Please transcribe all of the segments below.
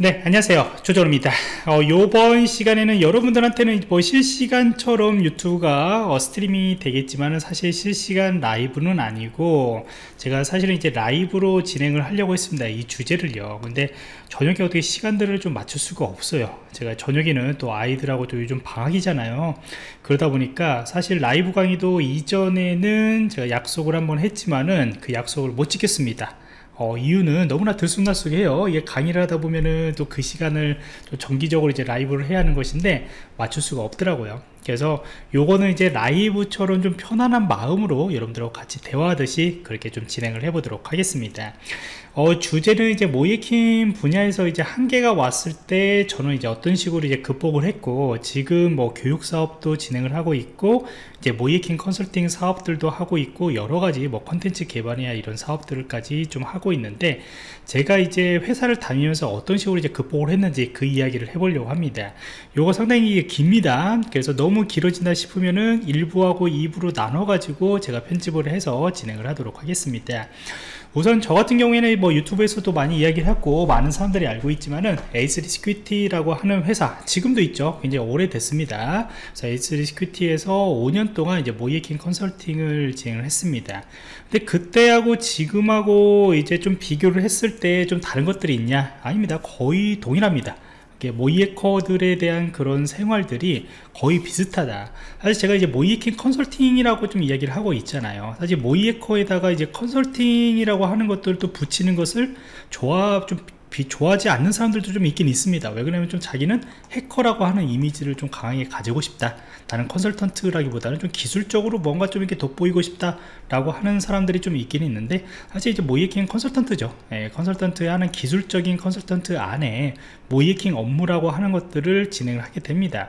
네 안녕하세요. 조조입니다. 어, 요번 시간에는 여러분들한테는 뭐 실시간처럼 유튜브가 어, 스트리밍이 되겠지만 사실 실시간 라이브는 아니고 제가 사실은 이제 라이브로 진행을 하려고 했습니다 이 주제를요. 근데 저녁에 어떻게 시간들을 좀 맞출 수가 없어요. 제가 저녁에는 또 아이들하고 또 요즘 방학이잖아요. 그러다 보니까 사실 라이브 강의도 이전에는 제가 약속을 한번 했지만은 그 약속을 못 지켰습니다 어, 이유는 너무나 들쑥날쑥해요. 이게 강의를 하다 보면은 또 그 시간을 또 정기적으로 이제 라이브를 해야 하는 것인데 맞출 수가 없더라고요. 그래서 요거는 이제 라이브처럼 좀 편안한 마음으로 여러분들하고 같이 대화하듯이 그렇게 좀 진행을 해 보도록 하겠습니다. 어, 주제는 이제 모이킹 분야에서 이제 한계가 왔을 때 저는 이제 어떤 식으로 이제 극복을 했고 지금 뭐 교육 사업도 진행을 하고 있고 이제 모이킹 컨설팅 사업들도 하고 있고 여러 가지 뭐 컨텐츠 개발이나 이런 사업들까지 좀 하고 있는데 제가 이제 회사를 다니면서 어떤 식으로 이제 극복을 했는지 그 이야기를 해보려고 합니다. 요거 상당히 깁니다. 그래서 너무 길어진다 싶으면은 1부하고 2부로 나눠 가지고 제가 편집을 해서 진행을 하도록 하겠습니다. 우선 저 같은 경우에는 뭐 유튜브에서도 많이 이야기를 했고 많은 사람들이 알고 있지만은 에이쓰리시큐리티라고 하는 회사 지금도 있죠. 굉장히 오래됐습니다. 에이쓰리시큐리티에서 5년 동안 이제 모의해킹 컨설팅을 진행을 했습니다. 근데 그때하고 지금하고 이제 좀 비교를 했을 때 좀 다른 것들이 있냐? 아닙니다. 거의 동일합니다 모이에커들에 대한 그런 생활들이 거의 비슷하다. 사실 제가 이제 모이에킹 컨설팅이라고 좀 이야기를 하고 있잖아요. 사실 모이에커에다가 이제 컨설팅이라고 하는 것들도 붙이는 것을 좋아 좀 좋아하지 않는 사람들도 좀 있긴 있습니다. 왜 그러냐면 좀 자기는 해커라고 하는 이미지를 좀 강하게 가지고 싶다. 나는 컨설턴트라기보다는 좀 기술적으로 뭔가 좀 이렇게 돋보이고 싶다 라고 하는 사람들이 좀 있긴 있는데 사실 이제 모의해킹 컨설턴트죠. 예, 컨설턴트 하는 기술적인 컨설턴트 안에 모의해킹 업무라고 하는 것들을 진행을 하게 됩니다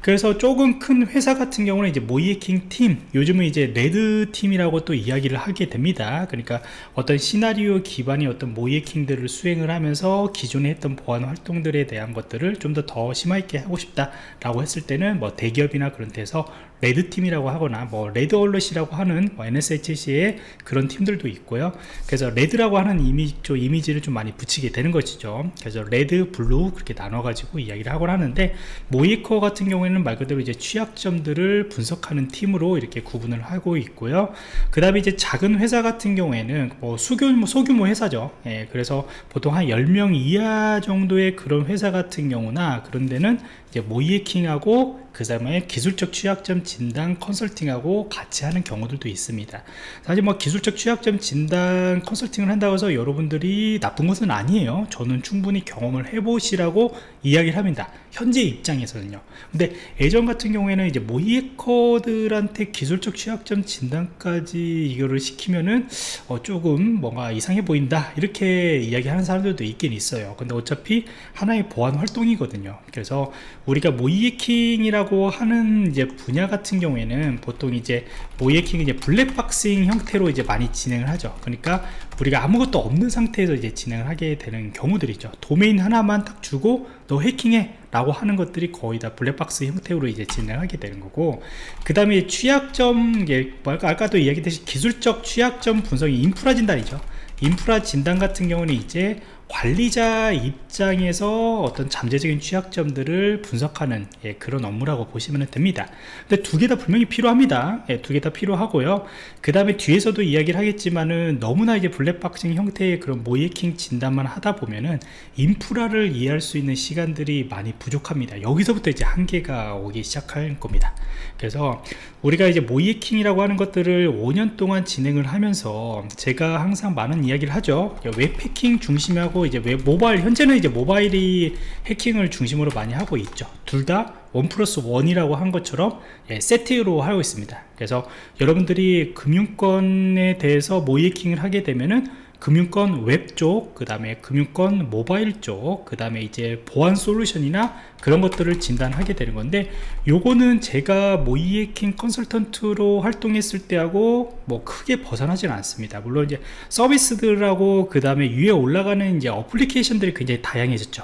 그래서 조금 큰 회사 같은 경우는 이제 모의해킹 팀 요즘은 이제 red team이라고 또 이야기를 하게 됩니다. 그러니까 어떤 시나리오 기반의 어떤 모의해킹들을 수행을 하면서 기존에 했던 보안 활동들에 대한 것들을 좀 더 더 심하게 하고 싶다 라고 했을 때는 뭐 대기업이나 그런 데서 red team이라고 하거나 뭐 Red Alert이라고 하는 뭐 NSHC의 그런 팀들도 있고요. 그래서 red라고 하는 이미지, 이미지를 좀 많이 붙이게 되는 것이죠. 그래서 red, blue 그렇게 나눠 가지고 이야기를 하곤 하는데 모의해커 같은 경우에는 말 그대로 이제 취약점들을 분석하는 팀으로 이렇게 구분을 하고 있고요. 그 다음에 이제 작은 회사 같은 경우에는 뭐 소규모, 소규모 회사죠. 예, 그래서 보통 한 10명 이하 정도의 그런 회사 같은 경우나 그런 데는 이제 모이에킹하고 그 다음에 기술적 취약점 진단 컨설팅하고 같이 하는 경우들도 있습니다. 사실 뭐 기술적 취약점 진단 컨설팅을 한다고 해서 여러분들이 나쁜 것은 아니에요. 저는 충분히 경험을 해보시라고 이야기를 합니다. 현재 입장에서는요. 근데 예전 같은 경우에는 이제 모이에커들한테 기술적 취약점 진단까지 이거를 시키면은 어 조금 뭔가 이상해 보인다. 이렇게 이야기하는 사람들도 있긴 있어요. 근데 어차피 하나의 보안 활동이거든요. 그래서 우리가 모이에킹이라고 하는 이제 분야 같은 경우에는 보통 이제 모이에킹 이제 블랙박싱 형태로 이제 많이 진행을 하죠. 그러니까 우리가 아무것도 없는 상태에서 이제 진행을 하게 되는 경우들이죠. 도메인 하나만 딱 주고 너 해킹해 라고 하는 것들이 거의 다 블랙박스 형태로 이제 진행하게 되는 거고 그 다음에 취약점 아까도 이야기했듯이 기술적 취약점 분석이 인프라 진단이죠. 인프라 진단 같은 경우는 이제 관리자 입장에서 어떤 잠재적인 취약점들을 분석하는 예, 그런 업무라고 보시면 됩니다. 근데 두 개 다 분명히 필요합니다. 예, 두 개 다 필요하고요. 그 다음에 뒤에서도 이야기를 하겠지만은 너무나 이제 black boxing 형태의 그런 모의해킹 진단만 하다 보면은 인프라를 이해할 수 있는 시간들이 많이 부족합니다. 여기서부터 이제 한계가 오기 시작할 겁니다. 그래서 우리가 이제 모의해킹이라고 하는 것들을 5년 동안 진행을 하면서 제가 항상 많은 이야기를 하죠. 웹 해킹 중심하고 이제 웹 모바일 현재는 이제 모바일이 해킹을 중심으로 많이 하고 있죠. 둘 다 one plus one이라고 한 것처럼 예, 세트로 하고 있습니다. 그래서 여러분들이 금융권에 대해서 모의해킹을 하게 되면은 금융권 웹 쪽, 그 다음에 금융권 모바일 쪽, 그 다음에 이제 보안 솔루션이나 그런 것들을 진단하게 되는 건데 요거는 제가 모의해킹 컨설턴트로 활동했을 때하고 뭐 크게 벗어나지는 않습니다 물론 이제 서비스들하고 그 다음에 위에 올라가는 이제 어플리케이션들이 굉장히 다양해졌죠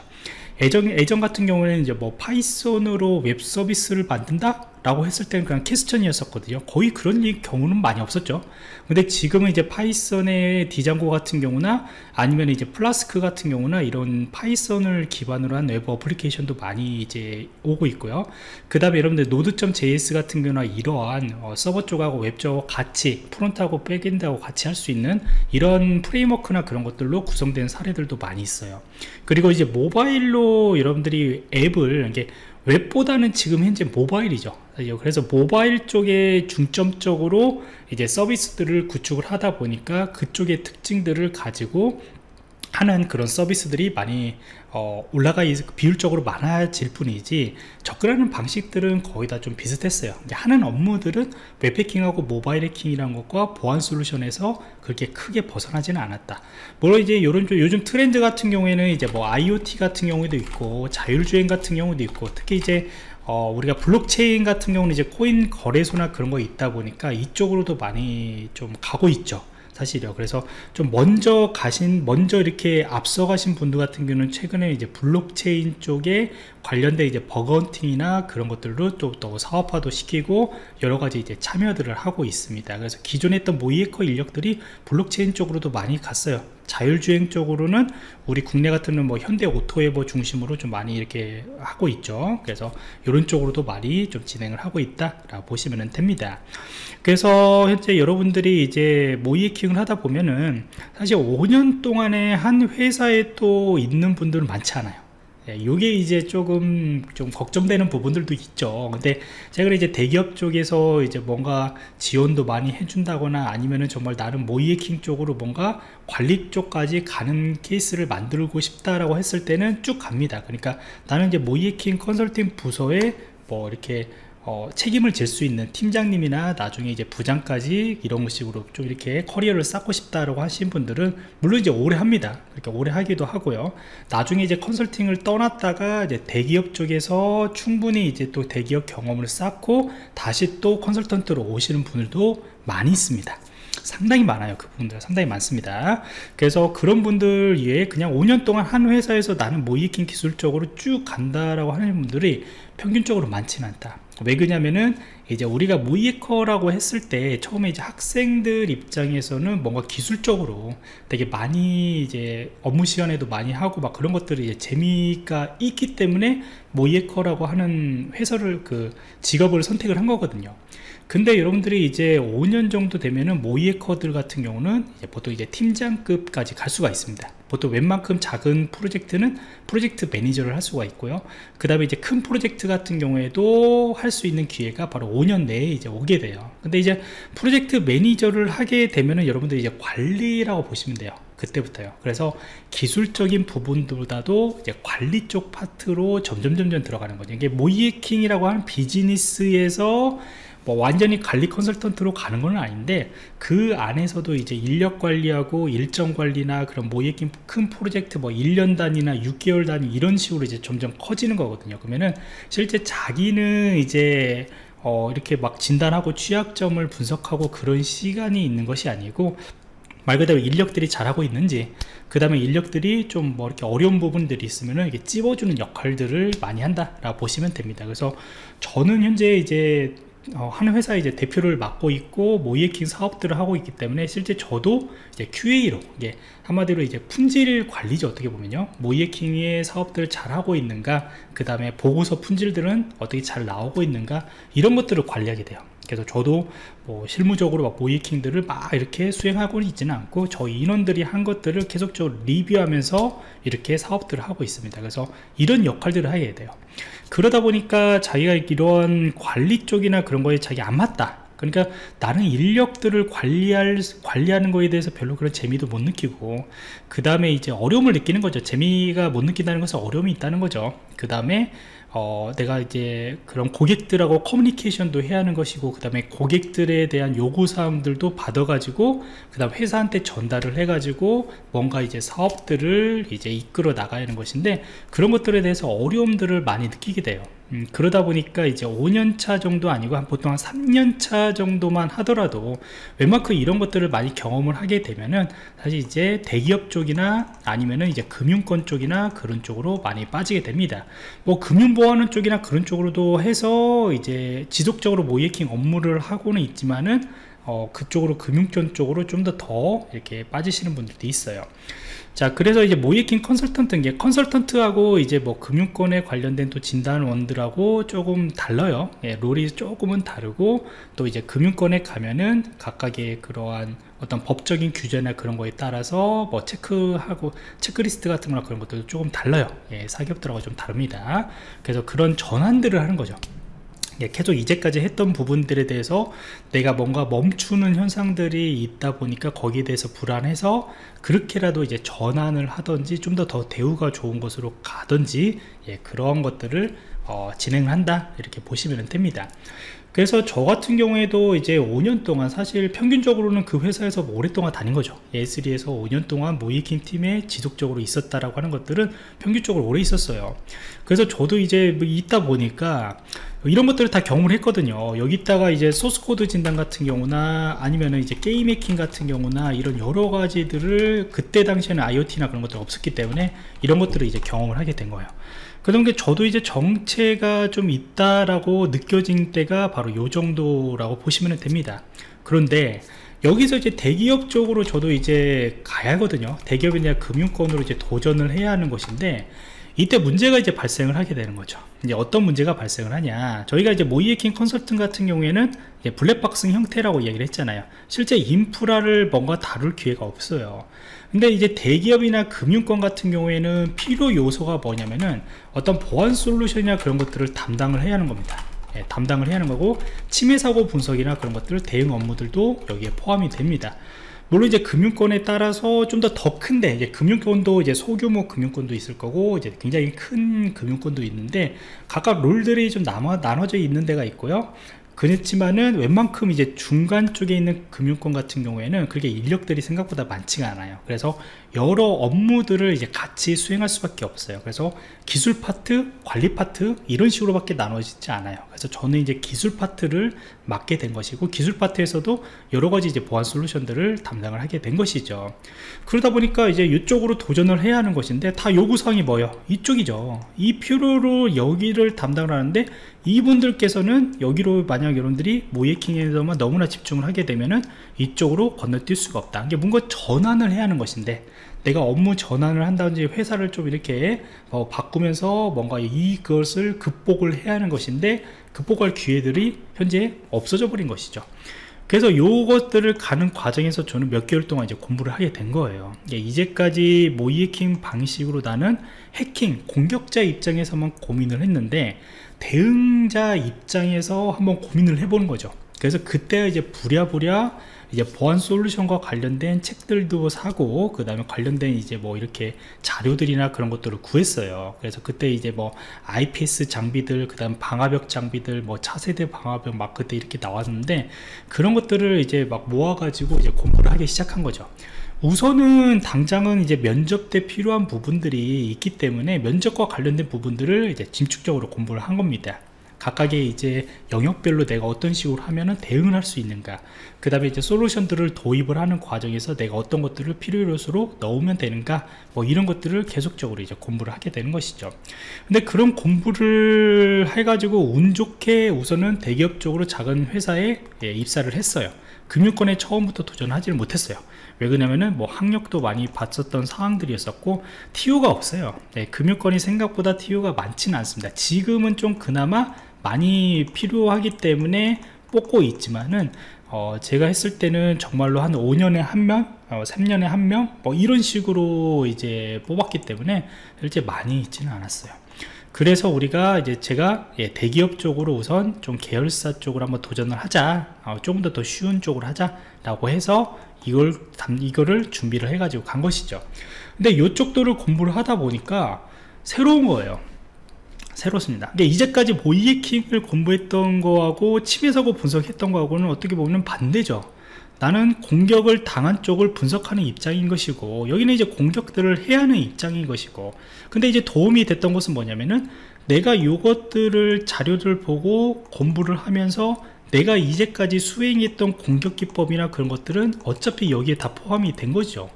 예전, 예전 같은 경우에는 이제 뭐 Python으로 웹 서비스를 만든다? 라고 했을 때는 그냥 question이었었거든요. 거의 그런 경우는 많이 없었죠. 근데 지금은 이제 Python의 Django 같은 경우나 아니면 이제 플라스크 같은 경우나 이런 Python을 기반으로 한 웹 어플리케이션도 많이 이제 오고 있고요. 그 다음에 여러분들 Node.js 같은 경우나 이러한 어, 서버 쪽하고 웹쪽 같이 front하고 backend하고 같이 할 수 있는 이런 framework나 그런 것들로 구성된 사례들도 많이 있어요. 그리고 이제 모바일로 여러분들이 앱을 이게 웹보다는 지금 현재 모바일이죠. 그래서 모바일 쪽에 중점적으로 이제 서비스들을 구축을 하다 보니까 그쪽의 특징들을 가지고 하는 그런 서비스들이 많이 어, 올라가 비율적으로 많아질 뿐이지 접근하는 방식들은 거의 다 좀 비슷했어요. 하는 업무들은 웹해킹하고 모바일 해킹이라는 것과 보안 솔루션에서 그렇게 크게 벗어나지는 않았다. 물론 이제 요런 요즘 트렌드 같은 경우에는 이제 뭐 IoT 같은 경우도 있고 자율주행 같은 경우도 있고 특히 이제 어, 우리가 블록체인 같은 경우는 이제 코인 거래소나 그런 거 있다 보니까 이쪽으로도 많이 좀 가고 있죠 사실이요. 그래서 좀 먼저 가신, 먼저 이렇게 앞서 가신 분들 같은 경우는 최근에 이제 블록체인 쪽에 관련된 이제 bug hunting이나 그런 것들로 또, 또 사업화도 시키고 여러 가지 이제 참여들을 하고 있습니다. 그래서 기존에 했던 모의해커 인력들이 블록체인 쪽으로도 많이 갔어요. 자율주행 쪽으로는 우리 국내 같은 뭐 현대 오토에버 중심으로 좀 많이 이렇게 하고 있죠. 그래서 이런 쪽으로도 많이 좀 진행을 하고 있다 라고 보시면 됩니다. 그래서 현재 여러분들이 이제 모이킹을 하다 보면은 사실 5년 동안에 한 회사에 또 있는 분들은 많지 않아요 이게 예, 이제 조금 좀 걱정되는 부분들도 있죠. 근데 제가 이제 대기업 쪽에서 이제 뭔가 지원도 많이 해준다거나 아니면은 정말 나름 모이에킹 쪽으로 뭔가 관리 쪽까지 가는 케이스를 만들고 싶다라고 했을 때는 쭉 갑니다. 그러니까 나는 이제 모이에킹 컨설팅 부서에 뭐 이렇게 어, 책임을 질 수 있는 팀장님이나 나중에 이제 부장까지 이런 식으로 좀 이렇게 커리어를 쌓고 싶다라고 하신 분들은 물론 이제 오래 합니다. 그렇게 오래 하기도 하고요. 나중에 이제 컨설팅을 떠났다가 이제 대기업 쪽에서 충분히 이제 또 대기업 경험을 쌓고 다시 또 컨설턴트로 오시는 분들도 많이 있습니다. 상당히 많아요 그 부분들 상당히 많습니다 그래서 그런 분들 위에 그냥 5년 동안 한 회사에서 나는 모이킹 기술적으로 쭉 간다라고 하는 분들이 평균적으로 많지는 않다 왜 그러냐면은 이제 우리가 모이에커라고 했을 때 처음에 이제 학생들 입장에서는 뭔가 기술적으로 되게 많이 이제 업무 시간에도 많이 하고 막 그런 것들이 이제 재미가 있기 때문에 모이에커라고 하는 회사를 그 직업을 선택을 한 거거든요. 근데 여러분들이 이제 5년 정도 되면은 모이에커들 같은 경우는 이제 보통 이제 팀장급까지 갈 수가 있습니다 보통 웬만큼 작은 프로젝트는 프로젝트 매니저를 할 수가 있고요. 그 다음에 이제 큰 프로젝트 같은 경우에도 할 수 있는 기회가 바로 5년 내에 이제 오게 돼요. 근데 이제 프로젝트 매니저를 하게 되면은 여러분들이 이제 관리라고 보시면 돼요. 그때부터요. 그래서 기술적인 부분보다도 이제 관리 쪽 파트로 점점 점점 들어가는 거죠. 이게 모의해킹이라고 하는 비즈니스에서 뭐 완전히 관리 컨설턴트로 가는 건 아닌데 그 안에서도 이제 인력 관리하고 일정 관리나 그런 모이킹 큰 프로젝트 뭐 1년 단위나 6개월 단위 이런 식으로 이제 점점 커지는 거거든요. 그러면은 실제 자기는 이제 어 이렇게 막 진단하고 취약점을 분석하고 그런 시간이 있는 것이 아니고 말 그대로 인력들이 잘하고 있는지 그 다음에 인력들이 좀 뭐 이렇게 어려운 부분들이 있으면은 이게 찝어주는 역할들을 많이 한다 라고 보시면 됩니다. 그래서 저는 현재 이제 어, 한 회사의 이제 대표를 맡고 있고 모이에킹 사업들을 하고 있기 때문에 실제 저도 이제 QA로 이게 한마디로 이제 품질 관리죠 어떻게 보면요. 모이에킹의 사업들을 잘 하고 있는가 그 다음에 보고서 품질들은 어떻게 잘 나오고 있는가 이런 것들을 관리하게 돼요 그래서 저도 뭐 실무적으로 막 모이킹들을 막 이렇게 수행하고 있지는 않고 저 인원들이 한 것들을 계속적으로 리뷰하면서 이렇게 사업들을 하고 있습니다. 그래서 이런 역할들을 하게 돼요. 그러다 보니까 자기가 이런 관리 쪽이나 그런 거에 자기 안 맞다. 그러니까 나는 인력들을 관리할 관리하는 거에 대해서 별로 그런 재미도 못 느끼고 그 다음에 이제 어려움을 느끼는 거죠. 재미가 못 느낀다는 것은 어려움이 있다는 거죠. 그 다음에 어, 내가 이제 그런 고객들하고 커뮤니케이션도 해야 하는 것이고 그 다음에 고객들에 대한 요구사항들도 받아가지고 그 다음 회사한테 전달을 해가지고 뭔가 이제 사업들을 이제 이끌어 나가야 하는 것인데 그런 것들에 대해서 어려움들을 많이 느끼게 돼요 음, 그러다 보니까 이제 5년차 정도 아니고 한 보통 한 3년차 정도만 하더라도 웬만큼 이런 것들을 많이 경험을 하게 되면은 사실 이제 대기업 쪽이나 아니면은 이제 금융권 쪽이나 그런 쪽으로 많이 빠지게 됩니다. 뭐 금융보 안원 쪽이나 그런 쪽으로도 해서 이제 지속적으로 모이킹 업무를 하고는 있지만은 어, 그쪽으로 금융권 쪽으로 좀 더더 더 이렇게 빠지시는 분들도 있어요. 자 그래서 이제 모이킹 컨설턴트 게 컨설턴트하고 이제 뭐 금융권에 관련된 또 진단원들하고 조금 달라요. 예, 롤이 조금은 다르고 또 이제 금융권에 가면은 각각의 그러한 어떤 법적인 규제나 그런 거에 따라서 뭐 체크하고 체크리스트 같은 거나 그런 것들도 조금 달라요. 예, 사기업들하고 좀 다릅니다. 그래서 그런 전환들을 하는 거죠. 예, 계속 이제까지 했던 부분들에 대해서 내가 뭔가 멈추는 현상들이 있다 보니까 거기에 대해서 불안해서 그렇게라도 이제 전환을 하든지 좀 더더 대우가 좋은 곳으로 가든지 예, 그런 것들을 어, 진행한다. 이렇게 보시면 됩니다 그래서 저 같은 경우에도 이제 5년 동안 사실 평균적으로는 그 회사에서 오랫동안 다닌 거죠. A3에서 5년 동안 모이킹 팀에 지속적으로 있었다라고 하는 것들은 평균적으로 오래 있었어요. 그래서 저도 이제 뭐 있다 보니까 이런 것들을 다 경험을 했거든요. 여기다가 이제 소스코드 진단 같은 경우나 아니면은 이제 게임 해킹 같은 경우나 이런 여러 가지들을 그때 당시에는 IoT나 그런 것들 없었기 때문에 이런 것들을 이제 경험을 하게 된 거예요 그런 게 저도 이제 정체가 좀 있다라고 느껴진 때가 바로 요 정도라고 보시면 됩니다. 그런데 여기서 이제 대기업 쪽으로 저도 이제 가야 하거든요. 대기업이나 금융권으로 이제 도전을 해야 하는 것인데 이때 문제가 이제 발생을 하게 되는 거죠. 이제 어떤 문제가 발생을 하냐. 저희가 이제 모이에킹 컨설팅 같은 경우에는 블랙박스 형태라고 이야기를 했잖아요. 실제 인프라를 뭔가 다룰 기회가 없어요 근데 이제 대기업이나 금융권 같은 경우에는 필요 요소가 뭐냐면은 어떤 보안 솔루션이나 그런 것들을 담당을 해야 하는 겁니다. 예, 담당을 해야 하는 거고 침해 사고 분석이나 그런 것들 대응 업무들도 여기에 포함이 됩니다. 물론 이제 금융권에 따라서 좀 더 더 큰데 이제 금융권도 이제 소규모 금융권도 있을 거고 이제 굉장히 큰 금융권도 있는데 각각 롤들이 좀 나눠, 나눠져 있는 데가 있고요 그렇지만은 웬만큼 이제 중간 쪽에 있는 금융권 같은 경우에는 그게 인력들이 생각보다 많지가 않아요. 그래서 여러 업무들을 이제 같이 수행할 수밖에 없어요. 그래서 기술 파트 관리 파트 이런 식으로 밖에 나눠지지 않아요 그래서 저는 이제 기술 파트를 맡게 된 것이고 기술 파트에서도 여러 가지 이제 보안 솔루션들을 담당을 하게 된 것이죠. 그러다 보니까 이제 이쪽으로 도전을 해야 하는 것인데 다 요구사항이 뭐예요? 이쪽이죠. 이 표로로 여기를 담당을 하는데 이분들께서는 여기로 만약 여러분들이 모의해킹에서만 너무나 집중을 하게 되면은 이쪽으로 건너뛸 수가 없다. 이게 뭔가 전환을 해야 하는 것인데 내가 업무 전환을 한다든지 회사를 좀 이렇게 어, 바꾸면서 뭔가 이것을 극복을 해야 하는 것인데 극복할 기회들이 현재 없어져 버린 것이죠. 그래서 요것들을 가는 과정에서 저는 몇 개월 동안 이제 공부를 하게 된 거예요. 예, 이제까지 모이해킹 방식으로 나는 해킹 공격자 입장에서만 고민을 했는데 대응자 입장에서 한번 고민을 해보는 거죠. 그래서 그때 이제 부랴부랴 이제 보안 솔루션과 관련된 책들도 사고 그 다음에 관련된 이제 뭐 이렇게 자료들이나 그런 것들을 구했어요. 그래서 그때 이제 뭐 IPS 장비들 그 다음 방화벽 장비들 뭐 차세대 방화벽 막 그때 이렇게 나왔는데 그런 것들을 이제 막 모아가지고 이제 공부를 하기 시작한 거죠. 우선은 당장은 이제 면접 때 필요한 부분들이 있기 때문에 면접과 관련된 부분들을 이제 집중적으로 공부를 한 겁니다 각각의 이제 영역별로 내가 어떤 식으로 하면은 대응을 할수 있는가. 그 다음에 이제 솔루션들을 도입을 하는 과정에서 내가 어떤 것들을 필요 요소로 넣으면 되는가. 뭐 이런 것들을 계속적으로 이제 공부를 하게 되는 것이죠. 근데 그런 공부를 해가지고 운 좋게 우선은 대기업 쪽으로 작은 회사에 예, 입사를 했어요. 금융권에 처음부터 도전하지를 못했어요. 왜 그러냐면은 뭐 학력도 많이 봤었던 상황들이었었고 TO가 없어요. 네, 금융권이 생각보다 TO가 많지는 않습니다. 지금은 좀 그나마 많이 필요하기 때문에 뽑고 있지만은 어, 제가 했을 때는 정말로 한 5년에 한 명, 어, 3년에 한 명, 뭐 이런 식으로 이제 뽑았기 때문에 실제 많이 있지는 않았어요. 그래서 우리가 이제 제가 예, 대기업 쪽으로 우선 좀 계열사 쪽으로 한번 도전을 하자, 어, 조금 더 더 쉬운 쪽으로 하자라고 해서 이걸 이거를 준비를 해가지고 간 것이죠. 근데 이쪽들을 공부를 하다 보니까 새로운 거예요. 새롭습니다. 근데 이제까지 보이해킹을 공부했던 거하고 침해 사고 분석했던 거하고는 어떻게 보면 반대죠. 나는 공격을 당한 쪽을 분석하는 입장인 것이고 여기는 이제 공격들을 해야 하는 입장인 것이고 근데 이제 도움이 됐던 것은 뭐냐면은 내가 이것들을 자료를 보고 공부를 하면서 내가 이제까지 수행했던 공격 기법이나 그런 것들은 어차피 여기에 다 포함이 된 거죠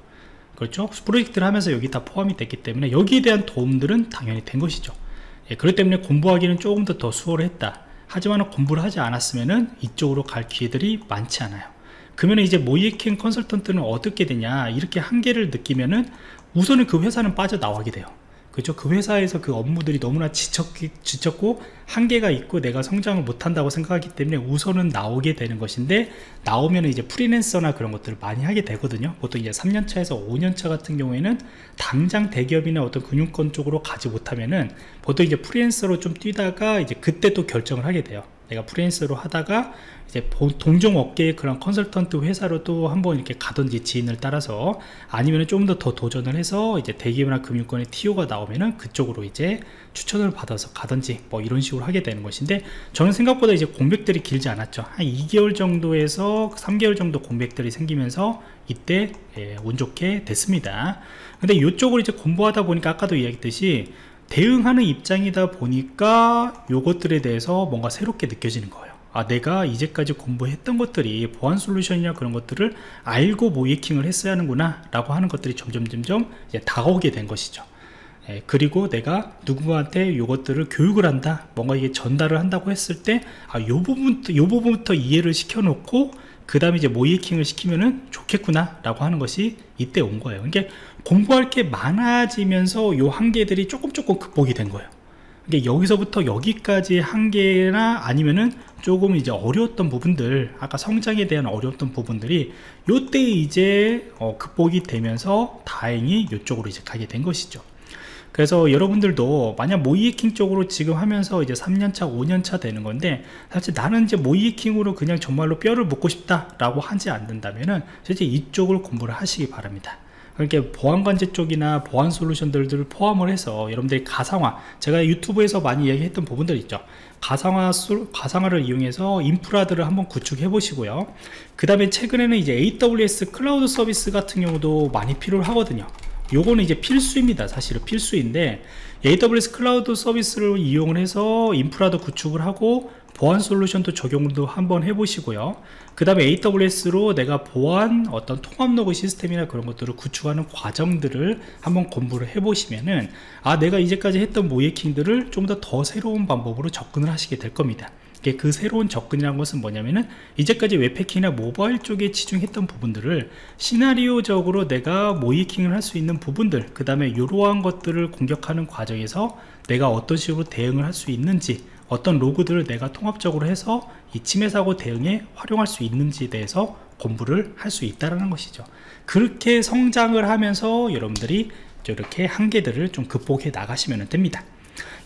그렇죠 프로젝트를 하면서 여기 다 포함이 됐기 때문에 여기에 대한 도움들은 당연히 된 것이죠 예, 그렇기 때문에 공부하기는 조금 더 더 수월했다. 하지만 공부를 하지 않았으면 이쪽으로 갈 기회들이 많지 않아요. 그러면 이제 모이킹 컨설턴트는 어떻게 되냐 이렇게 한계를 느끼면은 우선은 그 회사는 빠져나가게 돼요 그죠? 그 회사에서 그 업무들이 너무나 지쳤, 지쳤고 한계가 있고 내가 성장을 못한다고 생각하기 때문에 우선은 나오게 되는 것인데 나오면 이제 프리랜서나 그런 것들을 많이 하게 되거든요 보통 이제 3년차에서 5년차 같은 경우에는 당장 대기업이나 어떤 금융권 쪽으로 가지 못하면은 보통 이제 프리랜서로 좀 뛰다가 이제 그때 또 결정을 하게 돼요 내가 프리랜서로 하다가 이제 동종 업계의 그런 컨설턴트 회사로 또 한번 이렇게 가든지 지인을 따라서 아니면 좀더 더 도전을 해서 이제 대기업이나 금융권의 TO가 나오면은 그쪽으로 이제 추천을 받아서 가든지 뭐 이런 식으로 하게 되는 것인데 저는 생각보다 이제 공백들이 길지 않았죠. 한 2개월 정도에서 3개월 정도 공백들이 생기면서 이때 예, 운 좋게 됐습니다. 근데 이쪽을 이제 공부하다 보니까 아까도 이야기했듯이 대응하는 입장이다 보니까 요것들에 대해서 뭔가 새롭게 느껴지는 거예요. 아 내가 이제까지 공부했던 것들이 보안 솔루션이나 그런 것들을 알고 모이킹을 했어야 하는구나 라고 하는 것들이 점점 점점 이제 다가오게 된 것이죠. 예, 그리고 내가 누구한테 이것들을 교육을 한다 뭔가 이게 전달을 한다고 했을 때아요 부분부터 요 부분부터 이해를 시켜 놓고 그 다음에 이제 모이킹을 시키면은 좋겠구나 라고 하는 것이 이때 온 거예요. 그러니까 공부할 게 많아지면서 요 한계들이 조금 조금 극복이 된 거예요. 그러니까 여기서부터 여기까지 한계나 아니면은 조금 이제 어려웠던 부분들 아까 성장에 대한 어려웠던 부분들이 요때 이제 어, 극복이 되면서 다행히 이쪽으로 이제 가게 된 것이죠. 그래서 여러분들도 만약 모이에킹 쪽으로 지금 하면서 이제 3년차 5년차 되는 건데 사실 나는 이제 모이에킹으로 그냥 정말로 뼈를 먹고 싶다 라고 하지 않는다면은 실제 이쪽을 공부를 하시기 바랍니다 그렇게 보안관제 쪽이나 보안 솔루션들을 포함을 해서 여러분들이 가상화 제가 유튜브에서 많이 얘기했던 부분들 있죠. 가상화 가상화를 이용해서 인프라들을 한번 구축해 보시고요. 그 다음에 최근에는 이제 AWS 클라우드 서비스 같은 경우도 많이 필요하거든요. 요거는 이제 필수입니다 사실은 필수인데 AWS 클라우드 서비스를 이용을 해서 인프라도 구축을 하고 보안 솔루션도 적용도 한번 해보시고요. 그 다음에 AWS로 내가 보안 어떤 통합 로그 시스템이나 그런 것들을 구축하는 과정들을 한번 공부를 해보시면은 아 내가 이제까지 했던 모의해킹들을 좀 더 더 새로운 방법으로 접근을 하시게 될 겁니다. 그 새로운 접근이라는 것은 뭐냐면은 이제까지 웹해킹이나 모바일 쪽에 치중했던 부분들을 시나리오적으로 내가 모이킹을 할 수 있는 부분들 그 다음에 이러한 것들을 공격하는 과정에서 내가 어떤 식으로 대응을 할 수 있는지 어떤 로그들을 내가 통합적으로 해서 이 침해 사고 대응에 활용할 수 있는지에 대해서 공부를 할 수 있다는 것이죠. 그렇게 성장을 하면서 여러분들이 이렇게 한계들을 좀 극복해 나가시면 됩니다.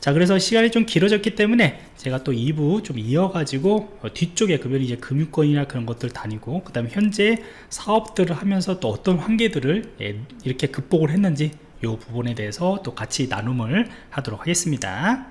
자 그래서 시간이 좀 길어졌기 때문에 제가 또 2부 좀 이어가지고 어, 뒤쪽에 그별 이제 금융권이나 그런 것들 다니고 그 다음에 현재 사업들을 하면서 또 어떤 한계들을 예, 이렇게 극복을 했는지 이 부분에 대해서 또 같이 나눔을 하도록 하겠습니다